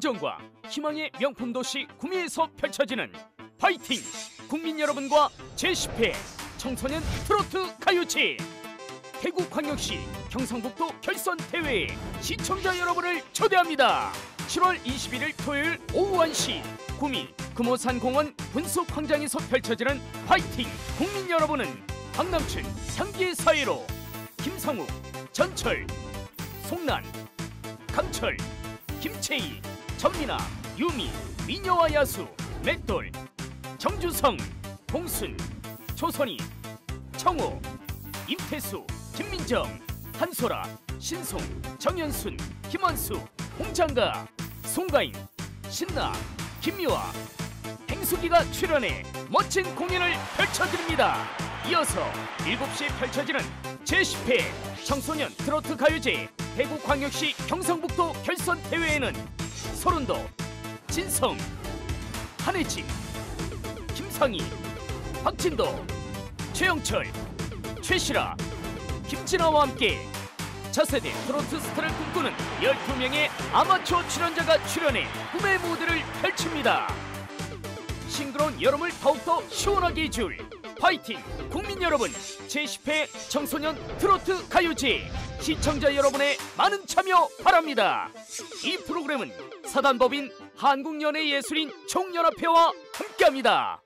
정정과 희망의 명품 도시 구미에서 펼쳐지는 파이팅! 국민 여러분과 제10회 청소년 트로트 가요제 대구광역시 경상북도 결선 대회에 시청자 여러분을 초대합니다. 7월 21일 토요일 오후 1시 구미 금호산 공원 분수 광장에서 펼쳐지는 파이팅! 국민 여러분은 박남춘 향기의 사이로 김성우, 전철, 송란, 강철, 김채희, 전민아, 유미, 미녀와 야수, 맷돌, 정주성, 봉순, 조선희, 청호, 임태수, 김민정, 한소라, 신송, 정연순, 김원수, 홍장가, 송가인, 신나, 김미화, 행수기가 출연해 멋진 공연을 펼쳐드립니다. 이어서 7시에 펼쳐지는 제10회 청소년 트로트 가요제 대구광역시 경상북도 결선 대회에는 서른도, 진성, 한혜진, 김상희, 박진도, 최영철, 최시라, 김진아와 함께 차세대 트로트 스타를 꿈꾸는 12명의 아마추어 출연자가 출연해 꿈의 무대를 펼칩니다. 싱그러운 여름을 더욱더 시원하게 해줄 파이팅 국민 여러분 제10회 청소년 트로트 가요제 시청자 여러분의 많은 참여 바랍니다. 이 프로그램은 사단법인 한국연예예술인 총연합회와 함께합니다.